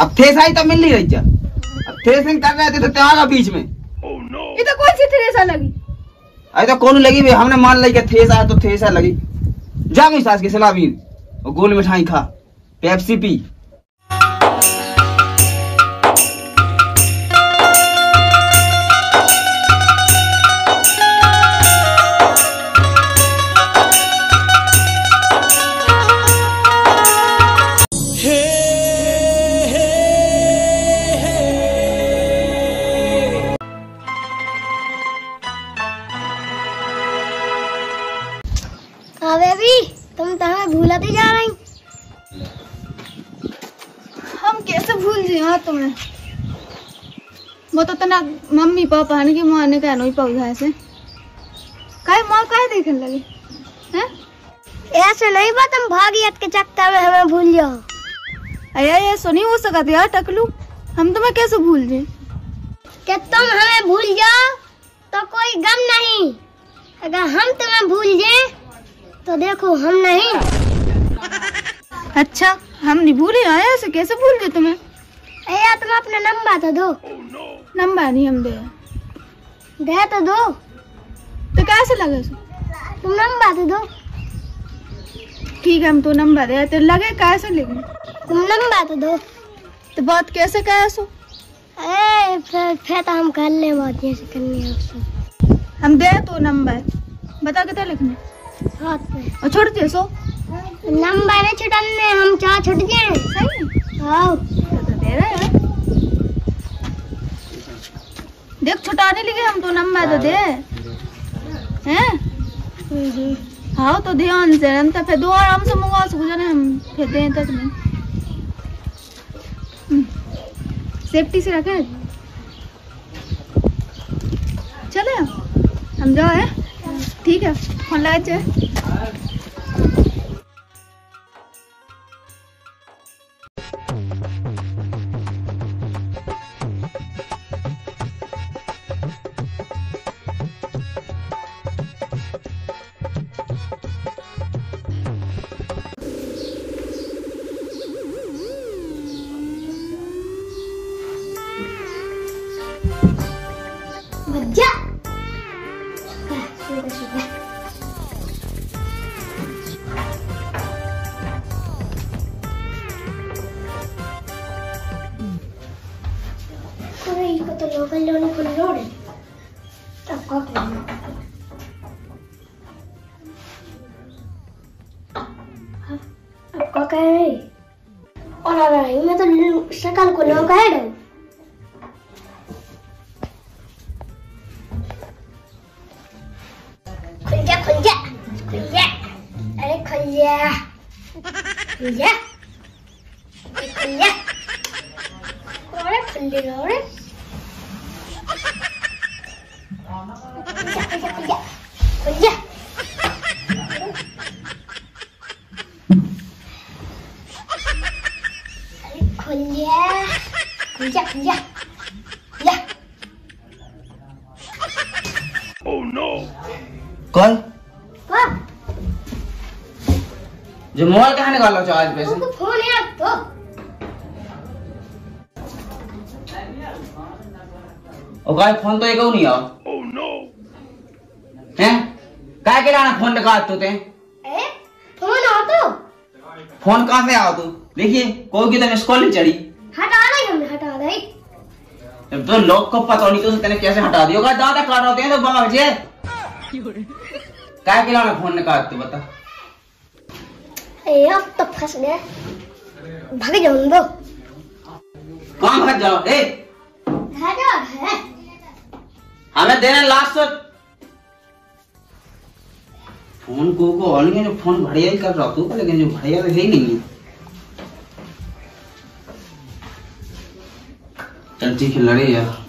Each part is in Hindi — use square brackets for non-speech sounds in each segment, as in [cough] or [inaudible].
अब थेसाई तो मिल नहीं रही जा अब थेसिंग कर रहे थे तो त्यौहार बीच में। ये तो कौन सी थ्रेसा लगी? अरे तो कौन लगी भाई हमने मान लिया कि थेस आया तो थेसा लगी। जा मुझे सास की सलाह भी और गोल मिठाई खा। पेप्सी पी। वो तो तना मम्मी पापा ने कि माँ ने कहना ही पौधा ऐसे। काहे माँ काहे देखने लगी? हैं? ऐसे नहीं बात हम भागियत के चक्कर में हमें भूल जाओ। अरे ये सुनी हो सकती यार टकलू। हम तुम्हें कैसे भूल जाए? कि तुम हमें भूल जाओ तो कोई गम नहीं। अगर हम तुम्हें भूल जाए तो देखो हम नहीं। अच्छा हम नहीं भूले आए ऐसे कैसे भूल गए तुम्हें? यार तुम अपना नंबर तो दो। नंबर नहीं हम दे। दे तो दो। तो कैसे लगे? तुम नंबर तो दो। ठीक है हम तो नंबर दे तो लगे कैसे लेकिन? तुम नंबर तो दो। तो बात कैसे कहे सो ए फिर फिर तो हम कर ले बात जैसे करनी है हम दे तो नंबर। बता कितना लिखने? हाथ पे। और छोड़ दे सो। नंबर है छुटने हम चाह छुट गए। सही? तो तो हैं। देख, छुटाने लगे हम तो नंबर तो दे। हैं? हाँ तो ध्यान से, हम तो फिर दो आराम से मंगवा सको जाने हम फिर दें तक नहीं। सेफ्टी से रखे। चले, हम जाओ, है? ठीक है, फ़ोन लगा चाहे अरे खुल जा खुल जा अरे खुल जा अरे खुल जा अरे जो मोबाइल कहाँ निकालो चाहो आज पैसे? तुमको फ़ोन है तो। गाय फ़ोन तो एक नहीं आओ। हैं? काय के लाना फ़ोन निकाल तू ते ए फ़ोन हो तो। फ़ोन कहाँ से आओ तू? देखिए कोई की तो मिस कॉल नहीं चढ़ी। हटा नहीं हमने हटा दई जब तो लोग को पता नहीं तो तेने कैसे हटा दियो का दादा काट होते हैं तो बाबा बजे काय के लाना फ़ोन निकाल तू बता। ए अब तो फंस गए भाग जाओ दो कहाँ भाग जाओ ए हटा है हमें देना लास्ट फ़ोन को को ऑन जो फ़ोन बढ़िया ही कर रहा तू लेकिन जो बढ़िया तो है ही नहीं। है चल ठीक है। लड़े यार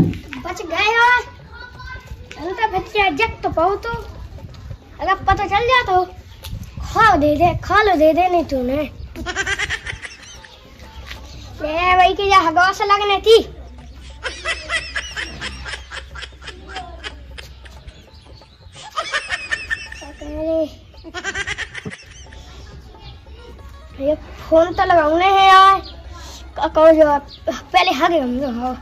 बच गए गया अंकल बच्चे जग तो पाओ तो अगर पता चल जाए तो खाओ दे दे खा लो दे दे नहीं तूने ये भाई की यहाँ हवा से लगने थी ये फ़ोन तो लगाऊँगे हैं यार कौन जो पहले हगे हम हाँ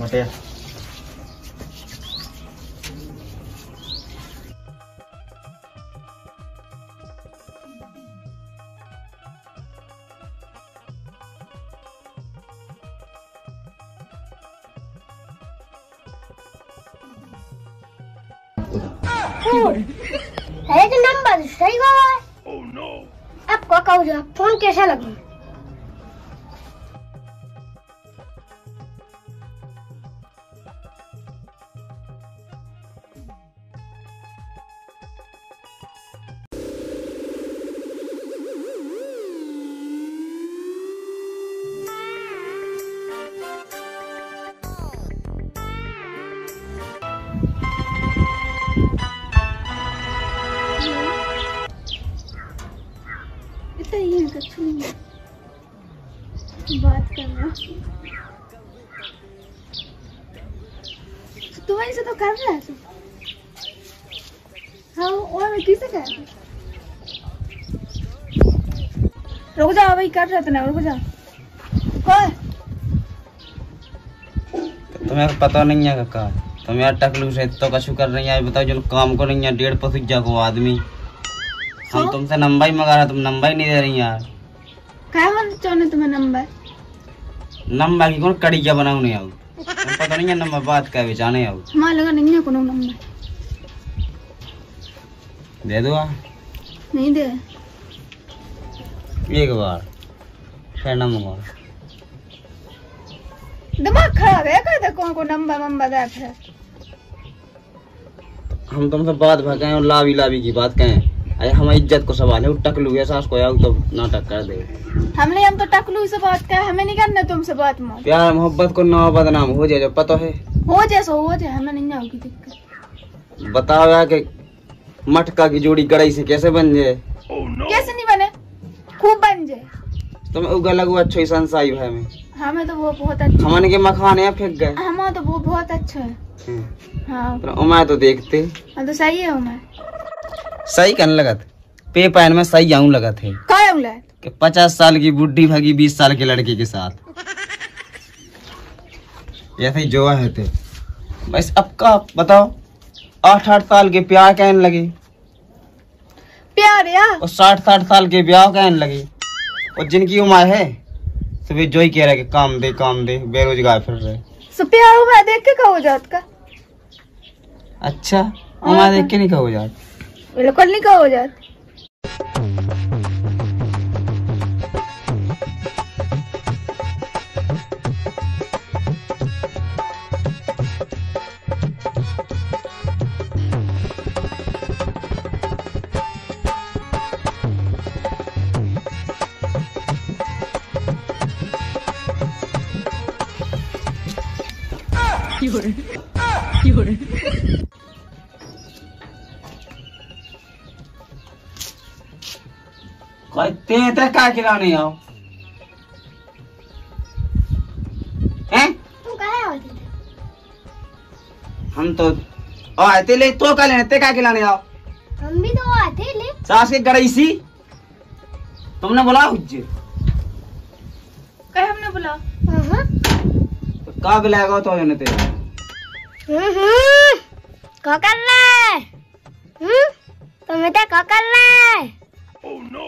मटिया अरे है तू हाँ और मैं किसे कर रुक जाओ भाई कर रहा था ना रुक जाओ। कौन? तुम्हें पता नहीं है काका। तुम यार टकलू से तो कछु कर रही है बताओ जो काम को नहीं है डेढ़ पसुक जागो आदमी। हम तुमसे नंबर ही मंगा रहा तुम नंबर ही नहीं दे रही यार। काय मन चाहने तुम्हें नंबर? नंबर की कौन कड़ी क्या बनाऊ नहीं आऊ पता नहीं है नंबर बात का बेचाने लगा नहीं है कोनो नंबर। दे दो आ, नहीं दे। एक बार फिर न मंगवा दिमाग खराब है कहते कौन को नंबर दे फिर हम तुमसे बात भगाए और लावी लावी की बात कहें। अरे हमारी इज़्ज़त को सवाल है वो टकलू ऐसा उसको आऊ तो नाटक कर दे। हमने हम तो टकलू से बात कर हमें नहीं करना तुमसे बात मोल प्यार मोहब्बत को नवा बदनाम हो जाए जो पता है। हो जाए सो हो जाए हमें नहीं होगी दिक्कत। बताओ यार कि मटका की जोड़ी कड़ाई से कैसे बन जाए? कैसे नहीं बने? खूब बन जाए। तुम्हें उगा लगू अच्छो ही संसाई भाई में। हमें तो वो बहुत अच्छा हमन के मखाने यहाँ फेंक गए। हमारा तो वो बहुत अच्छा है। हम्म। हाँ। पर उमाय तो देखते। हाँ तो सही है हमें। सही कहने लगत। पे पैन में सही आऊँ है। काय उला कि पचास साल की बुढ़ी भागी बीस साल के लड़के के साथ। ऐसे ही जो है थे बस अब का बताओ आठ आठ साल के प्यार कहने लगे। प्यार या? और साठ साठ साल के ब्याह कहने लगे। और जिनकी उम्र है सुबह जो ही कह रहा है कि काम दे काम दे बेरोजगार फिर रहे। सो प्यार मैं देख के कहो जात का। अच्छा उम्र देख के नहीं कहो यार बिल्कुल नहीं कहो जात। तो हम तो आते ले तो का लेने ते का खिलाने आओ हम भी तो आते ले सास के गरैसी तुमने बोला हुज कहे हमने बोला हाँ तो का बुलाएगा तो ने ते हम्म का कर रहा है हम्म? तुम्हें तो का कर रहा है ओह नो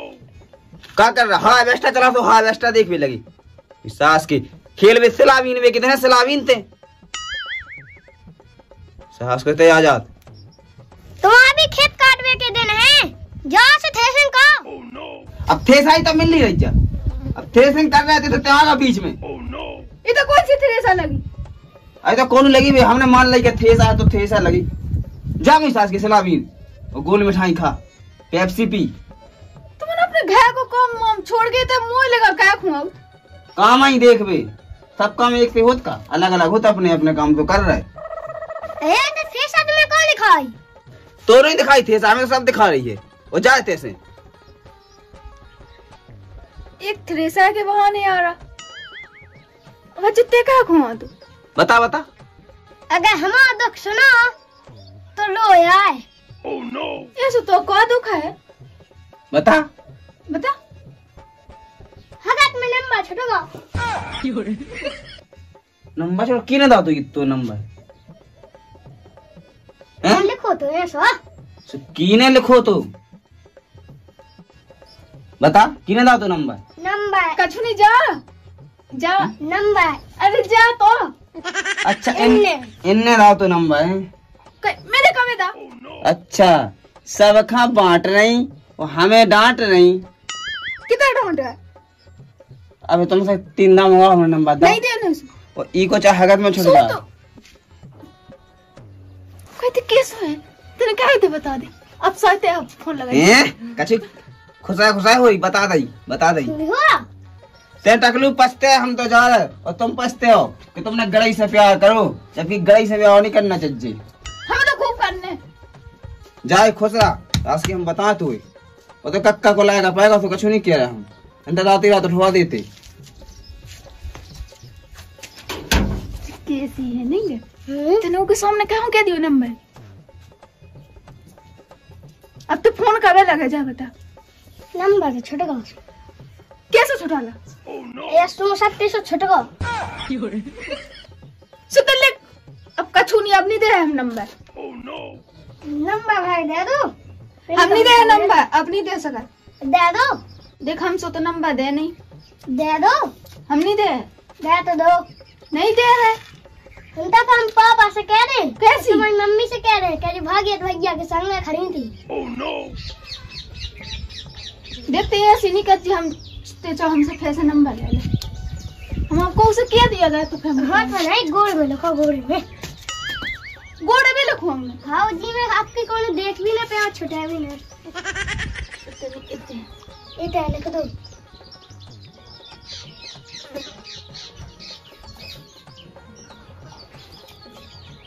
का कर रहा हाँ वेस्टा चला तो हाँ वेस्टा देख भी लगी सास के खेल में सिलावीन में कितने सिलावीन थे? सास कहते आज़ाद तुम्हारा भी खेत काटने के दिन है जाओ से थ्रेसिंग का अब थेसाई तो मिल नहीं रही जा अब थ्रेसिंग कर रहे थे तो त्यौहार बीच में। ये तो कौन सी थ्रेसर लगी? अरे तो कौन लगी भाई? हमने मान ली कि थेस आया तो थेसा लगी। जा कोई सास की सिलावीन और गोल मिठाई खा। पेप्सी पी। अपने घर को कम मम छोड़ के तो मुँह लगा क्या खुआऊ काम आई देख बे सब काम एक से होत का? अलग अलग होता अपने अपने काम तो कर रहे। ए तो थ्रेसर में कौन लिखाई तो नहीं दिखाई थे हमें तो सब दिखा रही है। वो जाए थे से। एक थ्रेसर के बहाने आ रहा। अब जितने क्या खुआ तू। बता बता। अगर हमारा दुख सुना तो लो यार ऐसे तो क्या दुख है? बता। बता। हगत में नंबर छोड़ो नंबर छोड़ की ना दाओ तो तो नंबर? हैं? लिखो तो ऐसा सो कीने लिखो तो? बता कीने दाओ तो नंबर? नंबर। कछु नहीं जा। जा। नंबर। अरे जा तो। अच्छा इन इनने। दाओ तो नंबर हैं? क- मेरे कमे दा। अच्छा सब खा बांट रही और हमें डांट रही। कितना ढूंढ रहा है? अब तुमसे तीन दाम हुआ हमें नंबर दो नहीं देने उसको। और ई को चाहे हगत में छोड़ सो दो। तो। कहते केस है। तेने क्या थे बता दे। अब सहते अब फ़ोन लगा हैं? कछु खुशाई खुशाई हुई बता दई बता दई हुआ? ते टकलू पछते हम तो जा रहे और तुम पछते हो कि तुमने गड़ई से प्यार करो जबकि गड़ई से प्यार नहीं करना चाहिए। हमें तो खूब करने जाए खुश रहा आज की हम बता तू। वो तो कक्का को लाएगा पाएगा तो कछु नहीं कह रहा हम। अंदर राती रात उठवा देते। कैसी है नहीं है? हम्म, के सामने क्या दियो नंबर? अब तो फ़ोन करे लगे जा बता। नंबर तो छोटो कैसे छुटाला? ये सो सत्ती सौ छोटो अब कछु नहीं अब नहीं दे हम नंबर। नंबर भाई दे दो। हम नहीं दे नंबर अब नहीं दे सका। दे दो। देख हम सो तो नंबर दे नहीं। दे दो। हम नहीं दे। दे तो दो। नहीं दे है। हम तक हम पापा से कह रहे कैसी? तुम्हारी मम्मी से कह रहे कह रही भाग्य भैया के संग में खड़ी थी। देखते हैं ऐसी नहीं करती हम ते चाहो हमसे पैसे नंबर ले ले। हम आपको उसे क्या दिया गया तो फिर हाथ में नहीं गोड़ में लिखो गोड़ में गोड़े भी लिखो हमने? हाँ जी में आपके कौन देख भी ना पे और छुटा भी ना ये तो लिख दो।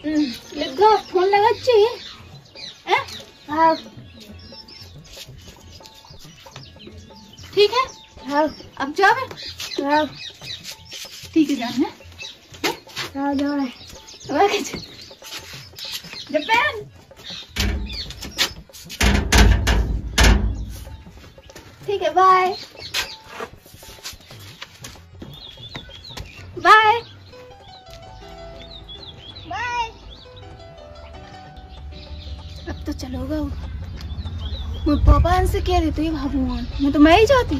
हम्म, लिख दो फ़ोन लगा चाहिए हाँ। ठीक है? हाँ। अब जावे हाँ। ठीक है जान है? हाँ जो है जापान ठीक है बाय बाय बाय अब तो चलोगा वो। मैं पापा से कह रही थी भगवान मैं तो मैं ही जाती।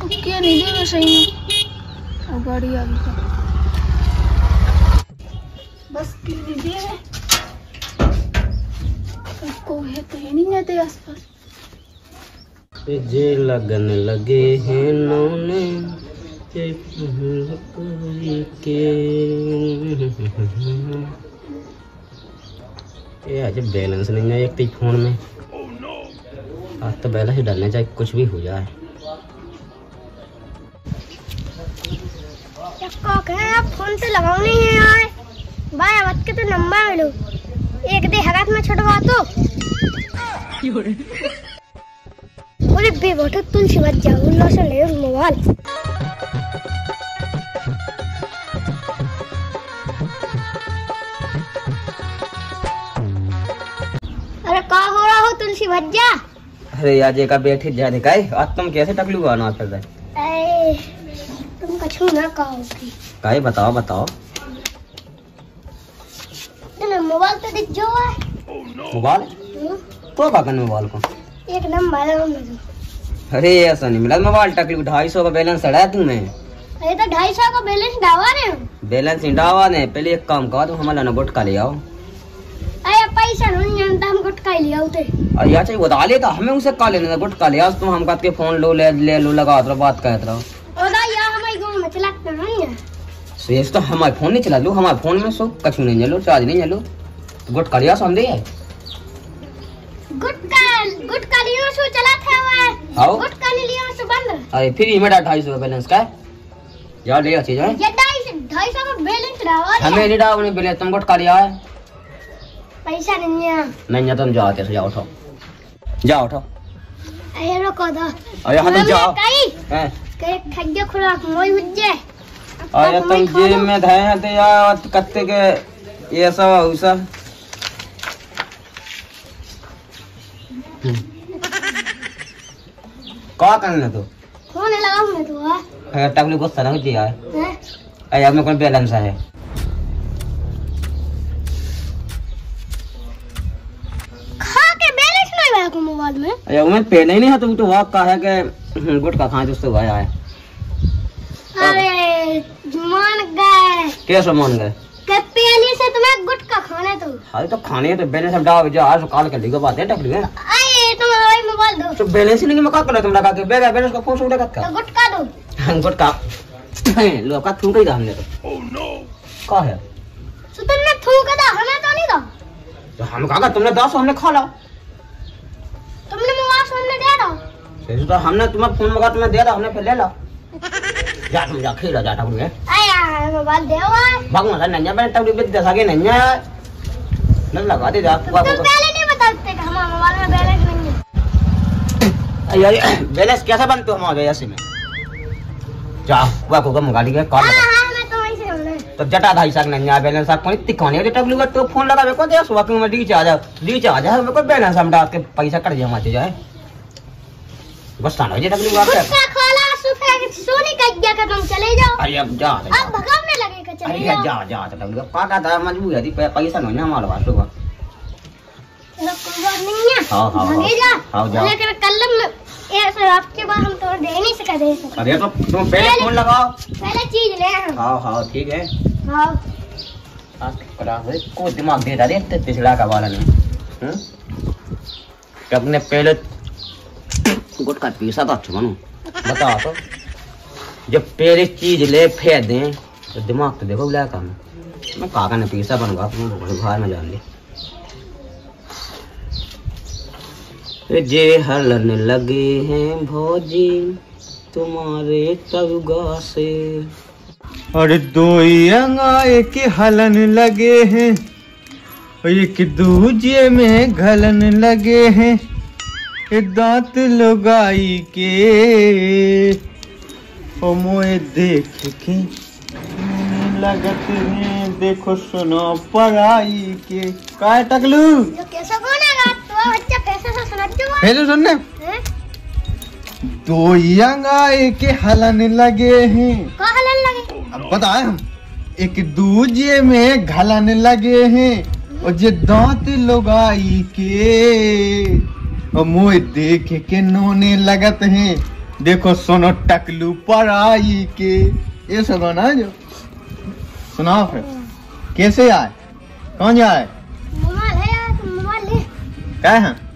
अब क्या नहीं देगा सही में और गाड़ी आ गई बस देर है। को है तो ये नहीं जाते आसपास। जे लगन लगे हैं नौने ते के। ये आज बैलेंस नहीं है एक तो फ़ोन में। आज तो बैलेंस ही डालना चाहे कुछ भी हो जाए। आप? फ़ोन से लगाओ नहीं है यार। ಬಾಯ್ ಅವತ್ಕಿತ ನಂಬ ಹೇಳು ಏಕದೆ ಹಗಾತ್ ಮಾ ಛಡವಾತು ಒರೆ ಬೇವಟ ತುಳಸಿ ವಜ್ಜ ಉಲ್ಲಾಸ ಲೇರ್ ಮೊಬೈಲ್ अरे का हो रहा हो तुलसी भज्जा अरे याजे का बैठे जाने का आज तुम कैसे टकलू आना कर रहे तुम कछु ना कहोगी बताओ बताओ। मोबाइल? हम्म, तो का करने मोबाइल को? एक नंबर है तो अरे ऐसा नहीं मिला मोबाइल टकलू ढाई सौ का बैलेंस चढ़ाया तुम्हें अरे तो ढाई सौ का बैलेंस डावा रहे हो बैलेंस इंडावा ने पहले एक काम करो तुम हमारा ना गुटका ले आओ। अरे पैसा नहीं जानता हम गुटका ही लिया उते और या चाहिए बता ले तो हमें उसे का लेना गुटका ले आओ तुम हम कहते के फ़ोन लो ले ले लो लगा रहो बात कहते रहो ओदा या हमारे गाँव में चलाते नहीं है। तो हमारे फ़ोन नहीं चला लो हमारे फ़ोन में सो कछु नहीं चलो चार्ज नहीं चलो तो गुटका लिया समझे? गुटका गुटका लियो सो चला था हुआ आओ। गुटका नहीं लियो सो बंद अरे फिर ही मेरा ढाई सौ का बैलेंस का है। यार ले अच्छी जाए ये ढाई सौ ढाई सौ का बैलेंस डावा हमें नहीं डाल नहीं बैलेंस तुम गुटका लिया है। पैसा नहीं है। नहीं या तुम जाओ कैसे जाओ उठो। जाओ उठो। अरे रुको दो अरे हाँ तुम जाओ। कई हैं। के खड्डे खुराक मोई हुज्जे अरे तुम जेब में धए हैं तो यार कत्ते के ये सब वैसा का करने तो फ़ोन लगाऊँ मैं तो है अगर टकली को सरंग दिया है हैं? अरे अब में कोई बैलेंस है खा के बैलेंस नहीं हुआ को मोबाइल में अरे मैं पहले ही नहीं है तुम तो वाक का है कि गुटका खाए तो उससे गया है अरे मान गए कैसे मान गए के पहले से तुम्हें गुटका खाना तो अरे तो खाने तो बैलेंस अब डाल जा आज काल कर ली बात है है आए तुम हमारे मोबाइल दो तो बैलेंस ही नहीं मैं का कर? तुम लगा के बैलेंस बैलेंस का फ़ोन से उड़ा तो का? गुटका दो। हम गुटका लो का थूक ही था हमने तो ओह नो का है? तो तुमने थूक दा हमें तो नहीं दो तो हम कहा तुमने दस हमने खा ला तुमने मोबाइल सामने दे दो। फिर तो हमने तुम्हें फ़ोन मंगा तुम्हें दे दा हमने फिर ले ला। [laughs] जा तुम जा खेला जा टकली आया मोबाइल दे भगवान सा नन्या मैंने टकली बिद दसा के नन्या न लगा दे जा तुम पहले यार बैलेंस कैसा बनते हो हमारे ऐसे में। जा वो को मंगा ली कॉल हाँ लगा। हाँ तो तो जटा धाई सक नन्या बैलेंस आप कोई तिकोने के टकली तो फ़ोन लगा मेरे को दे सुबह में रीच आ जा रीच आ जा मेरे को बैलेंस हम डाल के पैसा कट जाए हमारे जाए। बस सानो जे बात है गुटका खोला सुबह सोने का गया का तुम चले जाओ। अरे अब जा। अब भगाने लगे का चले जाओ। जा जा टकली का। का था मजबूर है पैसा नहीं हमारे पास चलो कोई बात नहीं है। हाँ, हाँ, हाँ। जा हाँ, जाओ। लेकिन कल में आपके बाद हम तो दे नहीं सका दे सका अरे तो तुम पहले फ़ोन लगाओ। पहले चीज़ ले हम। हाँ हाँ ठीक है। करा दिमाग दे रहा है पिछड़ा का वाला ने हम्म? कि अपने पहले गुटका पीसा तो अच्छा बनू बता तो। जब पहले चीज़ ले फेंक दें तो दिमाग तो देखो बुलाया काम मैं काका ने पीसा बनवा तुम घर में जान ली। जे हलन लगे हैं भौजी तुम्हारे तबगा से और दो अंगाए के हलन लगे हैं और एक दूजे में घलन लगे हैं। दांत लगाई के ओ मोए देख के। लगत है देखो सुनो पढ़ाई के। काय टकलू? कैसा कौन है रात तो बच्चा पैसा हेलो सुनने। हैं दो अंगाए के हलन लगे हैं। हलन लगे? अब बताए हम एक दूजे में घलन लगे हैं। और जे दांत लगाई के और मुँह देख के नोने लगत हैं। देखो सोनो टकलू पर आई के। ये सब है जो। सुनाओ फिर। कैसे आए? कौन जाए? मोबाइल है यार मोबाइल है। क्या है?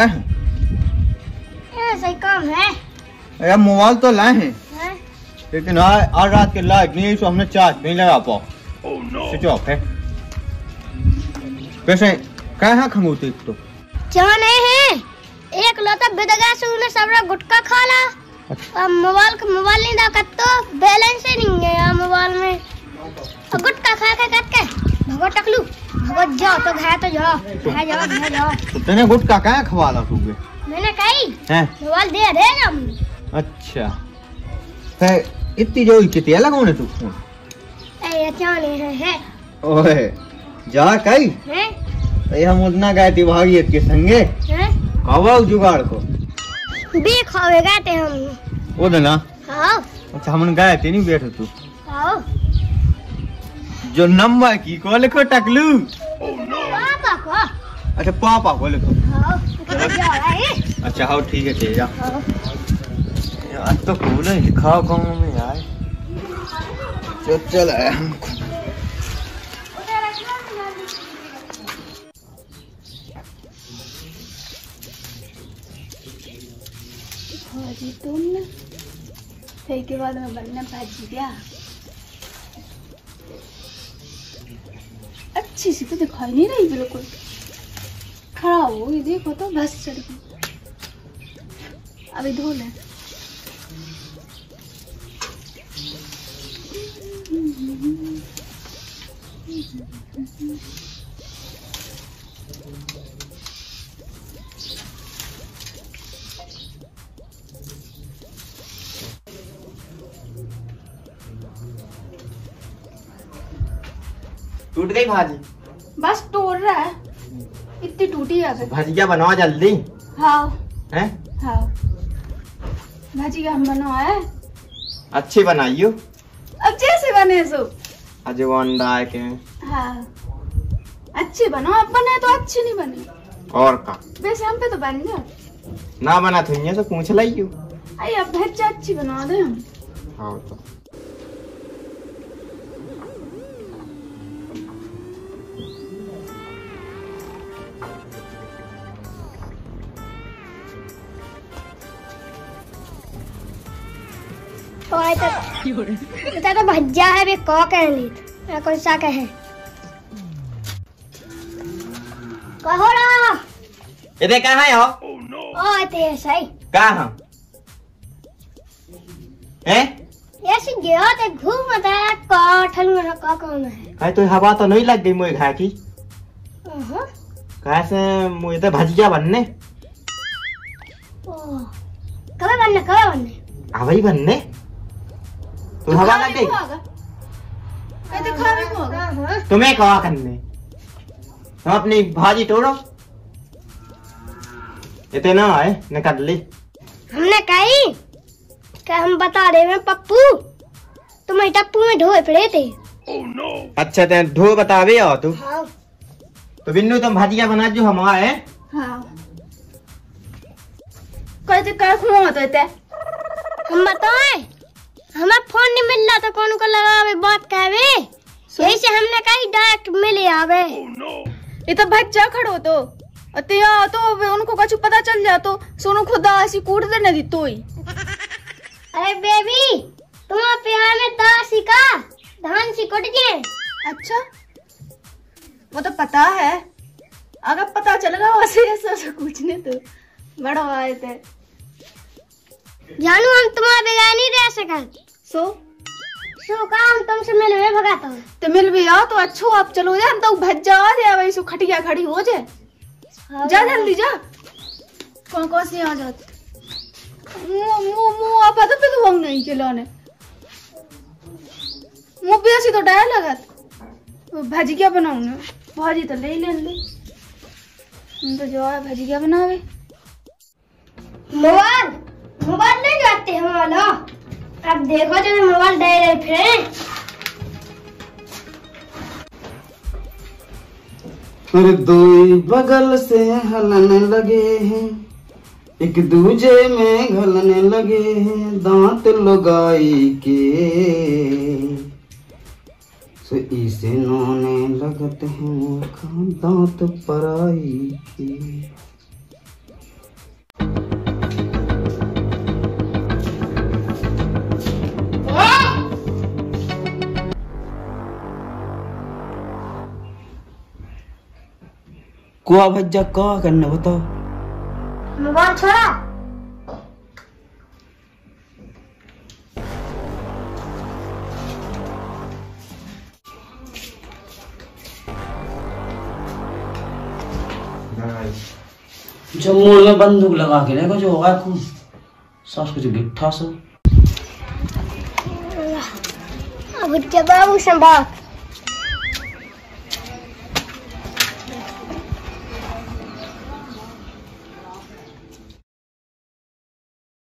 है? सही काम है। यार मोबाइल तो लाए हैं। हैं? लेकिन आज आज रात के लाइट नहीं है तो हमने चार्ज नहीं लगा पाओ। स्विच ऑफ़ है। वैसे क्या है खंगूती तो? जाने हैं। एक लोटा बेदगा से उन्हें सबरा गुटखा खा ला। अब मोबाइल का मोबाइल नहीं दा तो बैलेंस ही नहीं है यार मोबाइल में। गुटखा खा के कट के? भगो टकलू। भगो जाओ तो घाया तो जाओ तो तेने गुटका क्या खवाला तू मैंने कही हैं? मोबाइल दे दे अच्छा। है इतनी जो कितिया लगाने तू? फ़ोन ए है है। ओए जा कई हैं? ये हम उतना गए थे भागी के संगे। हैं? जुगाड़ को। बे खावे गए थे हम। वो ना। हाँ। अच्छा हम गए थे नहीं बैठो तू। हाँ। जो नंबर की को लिखो टकलू। पापा। अच्छा पापा हाँ तो हो है। अच्छा हाँ ठीक है ठीक है हाँ तो कूल है लिखा गाँव में यार। चल चल आया हमको भाजी तुम फिर के बाद में बनना भाजी क्या अच्छी सी तो दिखाई नहीं रही बिल्कुल खराब हो गई देखो तो बस चढ़ गई अभी धो ले टूट गई भाजी बस तोड़ रहा है। इतनी टूटी है भजिया बनाओ जल्दी। हाँ। हैं? हाँ। भाजी का हम बनवाए अच्छी बनाइयो। अब जैसे बने सो अजवान डाल के। हाँ। अच्छी बनो अब बने तो अच्छी नहीं बनी। और का। वैसे हम पे तो बन गया। ना बना थुनिया तो पूछ लाइयो। अरे अब भज्जा अच्छी बनवा दे हम। हाँ तो। और तो तो भज्जा है बे कौ कह ली मैं कौन सा कहे? कहो रहा ये देख कहाँ है हो? ओ ते सही। कहाँ हैं? ऐसे गया ते घूम मत काठल में का कौन है? कहीं तो हवा तो नहीं लग गई मुझे खा की। कैसे मुझे तो भजिया बनने। ओ कब बनने कब बनने? अवई बनने। तो हवा लग गई कहते खावे को होगा हाँ तुम्हें कहा करने हम अपनी भाजी तोड़ो। इतना है निकल ली। हमने कही कि हम बता रहे हैं पप्पू। तुम्हें टप्पू में ढोए पड़े थे। अच्छा ते ढो बतावे हो तू। हाँ। तो बिन्नू तुम भाजिया बना जो हम आए। हाँ। कहते कर हम बताए? हमें फ़ोन नहीं मिल रहा तो कौन को लगावे? बात कहवे यही से हमने कही डायरेक्ट मिले आवे। ये तो भज्जा खड़ो तो। अते या तो उनको कुछ पता चल जा तो। सोनू खुदा ऐसी कूट देने दी तो ही। अरे बेबी तुम्हारे प्यार में दासी का धान सी कुट गए। अच्छा? वो तो पता है। अगर पता चलेगा वैसे ऐसा ऐसा कुछ नहीं तो। बड़ा आए थे। जानू हम तुम्हारे बगैर नहीं रह सकते। सो? सो का हम तुमसे मिलने भगाता हूँ तो? मिल भी आओ तो अच्छो आप चलो जा हम तो भज्जा आ जाए वही सो खटिया खड़ी हो जाए। जा जल्दी जा। कौन कौन सी आ जाती? मुँह मुँह मुँह आप तो पे तो हम नहीं खिलौने मुँह पे ऐसी तो डाय लगत भाजी क्या बनाऊँगा? भाजी तो ले ले ले। हम तो जो है भाजी क्या बनावे? मोबाइल? मोबाइल नहीं जाते हमारा। अब देखो जब मोबाइल दे रहे फिर फिर दो बगल से हलने लगे हैं। एक दूजे में घलने लगे हैं दांत लगाई के। सो इसे नोने लगत हैं दांत पराई के। कुआ भज्जा का करना बताओ मोबाइल छोड़ा। जो मोड़ में बंदूक लगा के देखो जो होगा खून। सास कुछ गिट्ठा सो। अब जब से बात